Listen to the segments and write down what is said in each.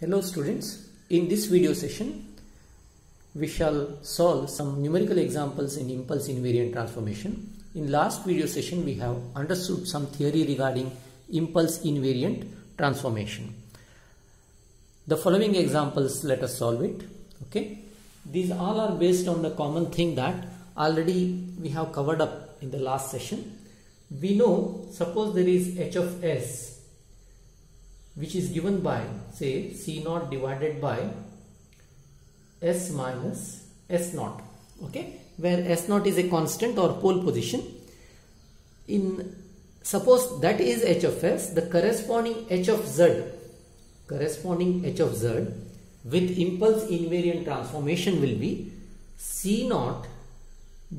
Hello students, in this video session we shall solve some numerical examples in impulse invariant transformation. In last video session we have understood some theory regarding impulse invariant transformation. The following examples let us solve it. Okay, these all are based on the common thing that already we have covered up in the last session. We know suppose there is h of s which is given by say C naught divided by S minus S naught. Okay? Where S naught is a constant or pole position. In suppose that is H of S the corresponding H of Z corresponding H of Z with impulse invariant transformation will be C naught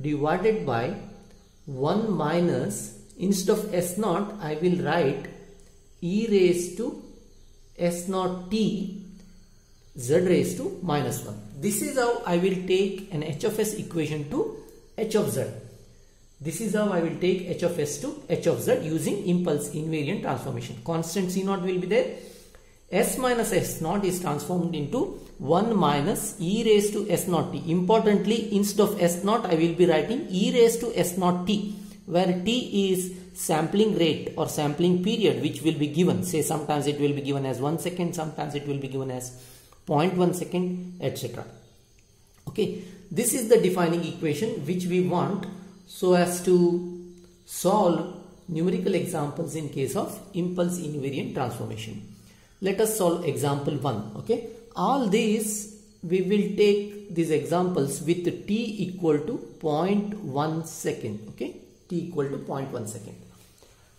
divided by 1 minus instead of S naught I will write e raised to s naught t z raised to minus 1. This is how I will take an h of s equation to h of z. This is how I will take h of s to h of z using impulse invariant transformation. Constant c naught will be there. s minus s naught is transformed into 1 minus e raised to s naught t. Importantly, instead of s naught, I will be writing e raised to s naught t where t is sampling rate or sampling period which will be given. Say sometimes it will be given as 1 second sometimes it will be given as 0.1 second etc okay? This is the defining equation which we want so as to solve numerical examples in case of impulse invariant transformation. Let us solve example 1 okay? All these we will take these examples with t equal to 0.1 second okay? T equal to 0.1 second.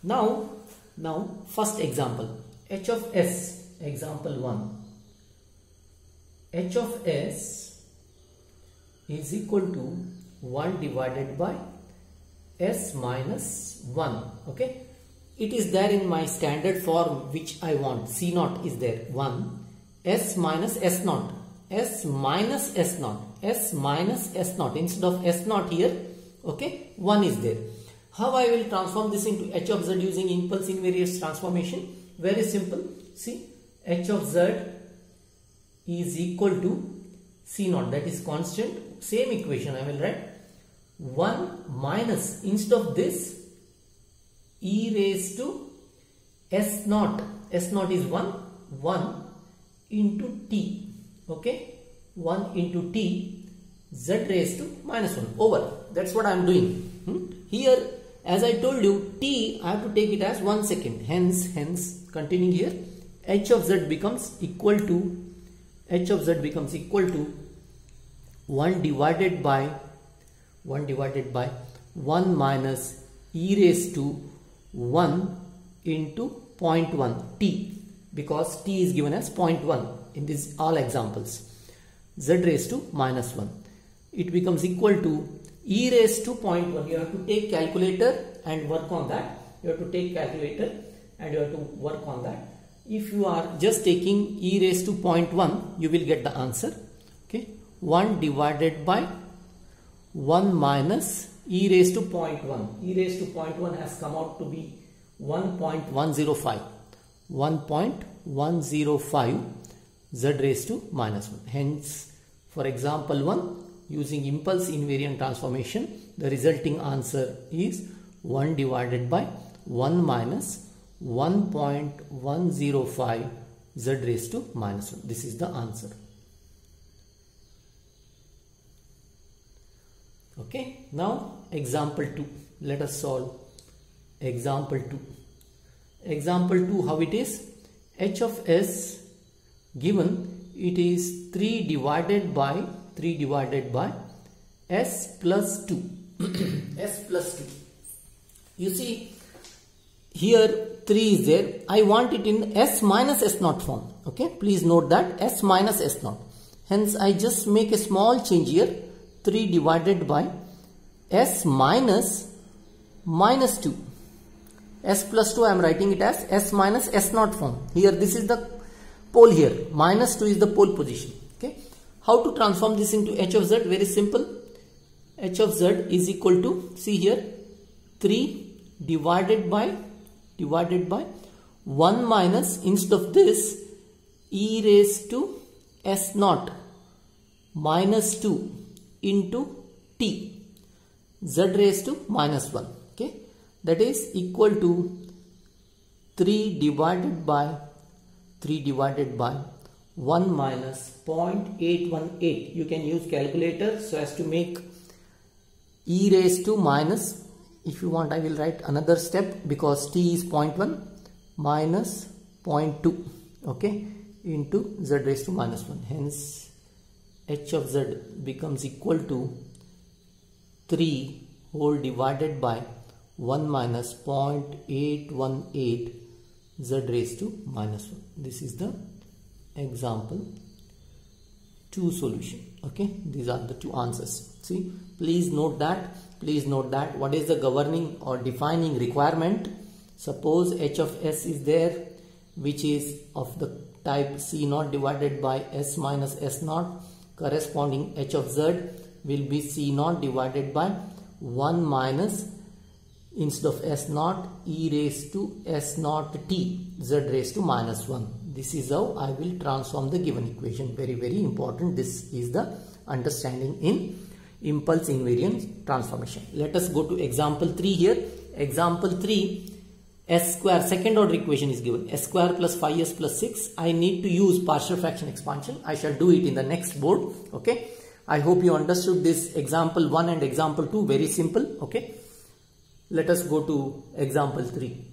Now, now first example. H of s example 1 h of s is equal to 1 divided by s minus 1 okay? It is there in my standard form which I want. C naught is there. 1 s minus s naught. S minus s naught. S minus s naught. Instead of s naught here okay 1 is there how I will transform this into h of z using impulse invariant transformation? Very simple. See, h of z is equal to c naught that is constant. Same equation I will write 1 minus instead of this e raised to s naught. s naught is 1 1 into t okay 1 into t z raised to minus 1 over that's what I am doing hmm? here as I told you t I have to take it as 1 second. Hence hence continuing here h of z becomes equal to h of z becomes equal to 1 divided by 1 divided by 1 minus e raised to 1 into 0.1 t because t is given as 0.1 in these all examples. Z raised to minus 1 it becomes equal to e raised to 0.1 you have to take calculator and work on that. You have to take calculator and you have to work on that. If you are just taking e raised to 0.1 you will get the answer. Okay? 1 divided by 1 minus e raised to 0.1 e raised to 0.1 has come out to be 1.105 1.105 z raised to minus 1 hence for example 1 using impulse invariant transformation the resulting answer is 1 divided by 1 minus 1.105 z raised to minus 1 this is the answer. Okay now example 2 let us solve example 2 example 2 how it is? H of s given it is 3 divided by 3 divided by s plus 2 s plus 2 you see here 3 is there. I want it in s minus s naught form. Okay? Please note that s minus s naught hence I just make a small change here. 3 divided by s minus minus 2 s plus 2 I am writing it as s minus s naught form. Here this is the pole here. Minus 2 is the pole position how to transform this into h of z? Very simple. h of z is equal to, see here, 3 divided by, divided by 1 minus, instead of this, e raised to s naught minus 2 into t z raised to minus 1 okay that is equal to 3 divided by 3 divided by 1 minus 0.818 you can use calculator so as to make e raised to minus. If you want I will write another step because t is 0.1 minus 0.2 okay into z raised to minus 1 hence h of z becomes equal to 3 whole divided by 1 minus 0.818 z raised to minus 1 this is the example 2 solution okay? These are the two answers. See please note that please note that what is the governing or defining requirement? Suppose h of s is there which is of the type c naught divided by s minus s naught corresponding h of z will be c naught divided by 1 minus instead of s naught e raised to s naught t z raised to minus 1 this is how I will transform the given equation. Very very important. This is the understanding in impulse invariant transformation. Let us go to example 3 here. Example 3 s square second order equation is given. S square plus 5s plus 6 I need to use partial fraction expansion. I shall do it in the next board. Okay? I hope you understood this example 1 and example 2 very simple. Okay? Let us go to example 3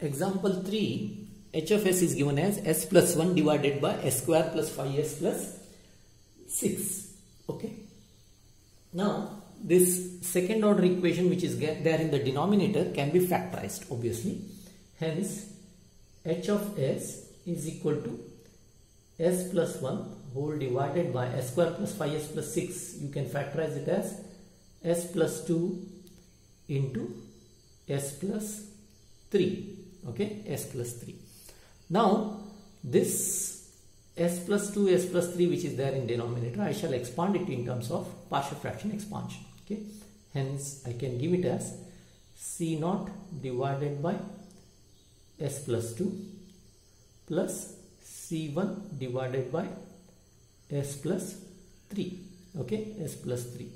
example 3 h of s is given as s plus 1 divided by s square plus 5s plus 6 okay? Now this second order equation which is there in the denominator can be factorized obviously. Hence h of s is equal to s plus 1 whole divided by s square plus 5s plus 6 you can factorize it as s plus 2 into s plus 3 okay s plus 3 now this s plus 2 s plus 3 which is there in denominator I shall expand it in terms of partial fraction expansion. Okay hence I can give it as c naught divided by s plus 2 plus c1 divided by s plus 3 okay s plus 3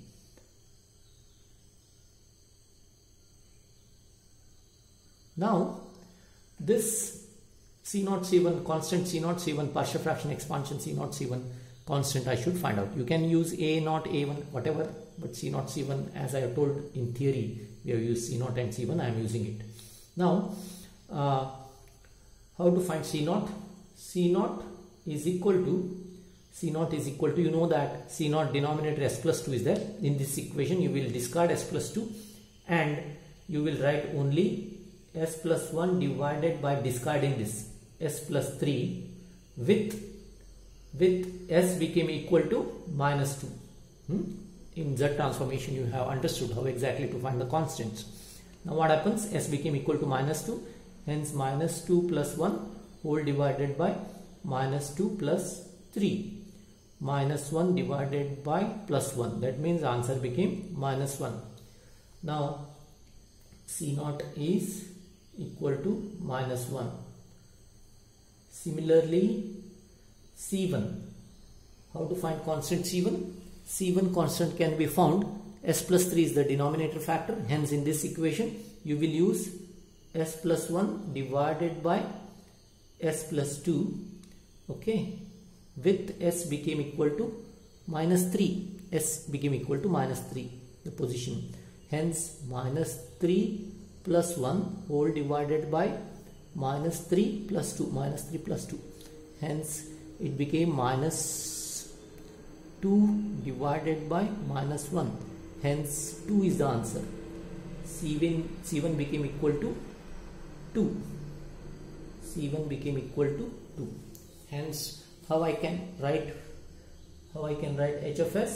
now this C0 C1 constant C0 C1 partial fraction expansion C0 C1 constant I should find out. You can use A0 A1 whatever but C0 C1 as I have told in theory we have used C0 and C1 I am using it. Now uh, how to find C0? C0 is equal to C0 is equal to you know that C0 denominator S plus 2 is there in this equation you will discard S plus 2 and you will write only S plus 1 divided by discarding this s plus 3 with with s became equal to minus 2 hmm? in z transformation you have understood how exactly to find the constants. Now what happens? S became equal to minus 2 hence minus 2 plus 1 whole divided by minus 2 plus 3 minus 1 divided by plus 1 that means answer became minus 1 now c naught is equal to minus 1 Similarly, C1. How to find constant C1? C1 constant can be found. S plus 3 is the denominator factor. Hence, in this equation, you will use S plus 1 divided by S plus 2. Okay. With S became equal to minus 3. S became equal to minus 3. The position. Hence, minus 3 plus 1 whole divided by minus 3 plus 2 minus 3 plus 2 hence it became minus 2 divided by minus 1 hence 2 is the answer. C1 c1 became equal to 2 c1 became equal to 2 hence how i can write how i can write h of s?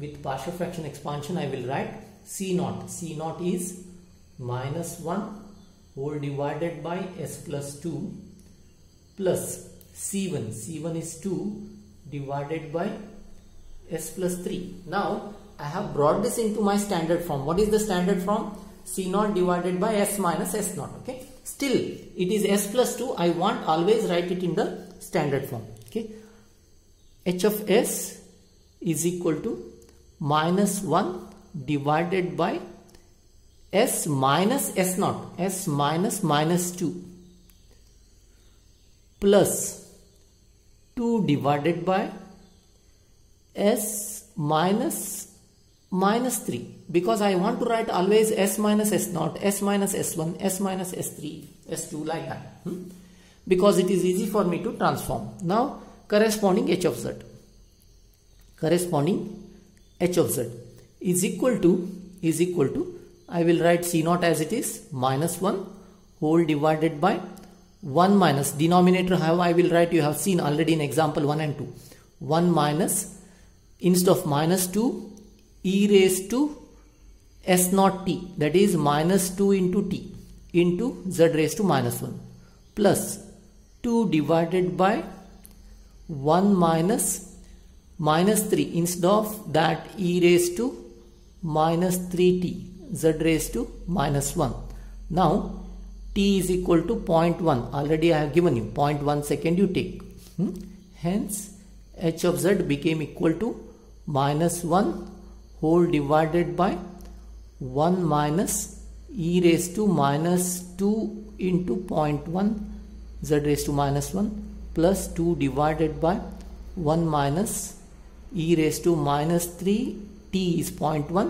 With partial fraction expansion i will write c naught. C naught is minus 1 whole divided by s plus 2 plus c1 c1 is 2 divided by s plus 3 now I have brought this into my standard form. What is the standard form? C 0 divided by s minus s 0 okay? Still it is s plus 2 I want always write it in the standard form okay? H of s is equal to minus 1 divided by s minus s naught s minus minus 2 plus 2 divided by s minus minus 3 because I want to write always s minus s naught s minus s1 s minus s3 s2 like that. Hmm? because it is easy for me to transform. Now corresponding h of z. Corresponding h of z is equal to is equal to I will write c naught as it is minus 1 whole divided by 1 minus denominator. How I will write? You have seen already in example 1 and 2 1 minus instead of minus 2 e raised to s naught t. That is minus 2 into t into z raised to minus 1 plus 2 divided by 1 minus minus 3 instead of that e raised to minus 3t z raised to minus 1 now t is equal to 0.1 already I have given you 0.1 second you take. Hmm? hence h of z became equal to minus 1 whole divided by 1 minus e raised to minus 2 into 0.1 z raised to minus 1 plus 2 divided by 1 minus e raised to minus 3 t is 0.1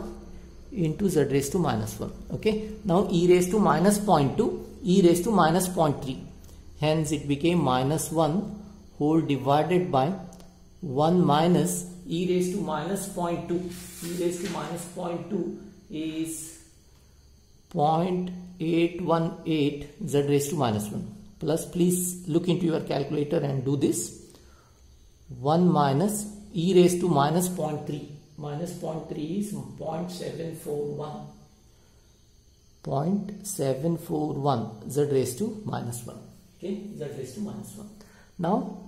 into z raised to minus 1 okay? Now e raised to minus 0.2 e raised to minus 0.3 hence it became minus 1 whole divided by 1 minus e raised to minus 0.2 e raised to minus 0.2 is 0.818 z raised to minus 1 plus please look into your calculator and do this. 1 minus e raised to minus 0.3 minus 0.3 is 0.741 0.741 z raised to minus 1 okay z raised to minus 1 now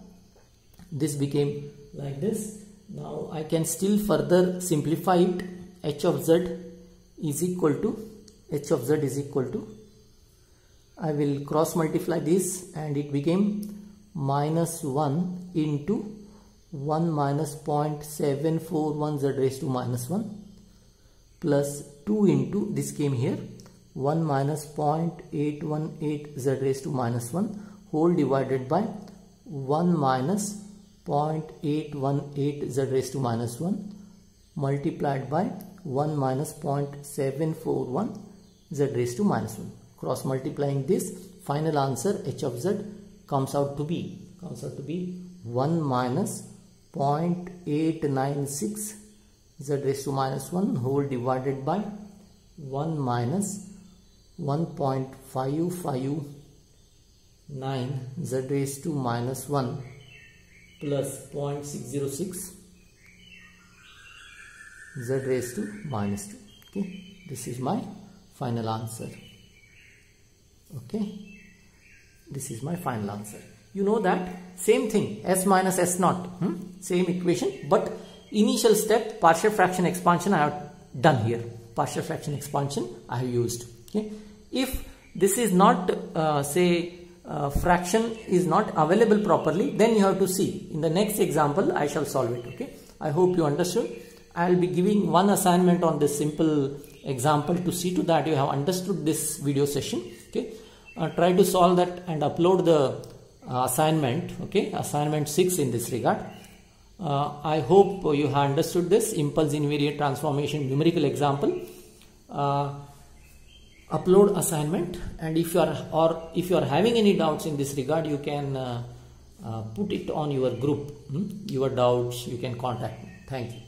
this became like this. Now I can still further simplify it. H of z is equal to h of z is equal to I will cross multiply this and it became minus 1 into 1 minus 0.741 z raised to minus 1 plus 2 into this came here 1 minus 0.818 z raised to minus 1 whole divided by 1 minus 0.818 z raised to minus 1 multiplied by 1 minus 0.741 z raised to minus 1 cross multiplying this final answer h of z comes out to be comes out to be 1 minus 0.896 z raised to minus 1 whole divided by 1 minus 1.559 z raised to minus 1 plus 0.606 z raised to minus 2 okay this is my final answer. Okay this is my final answer you know that? Same thing. S minus s naught. Hmm? same equation. But initial step partial fraction expansion I have done here. Partial fraction expansion I have used. Okay? If this is not uh, say uh, fraction is not available properly then you have to see. In the next example I shall solve it. Okay? I hope you understood. I will be giving one assignment on this simple example to see to that you have understood this video session. Okay? Uh, try to solve that and upload the assignment okay? Assignment 6 in this regard. Uh, I hope you have understood this. Impulse invariant transformation numerical example. Uh, upload assignment. And if you are or if you are having any doubts in this regard you can uh, uh, put it on your group. Hmm? your doubts you can contact me. Thank you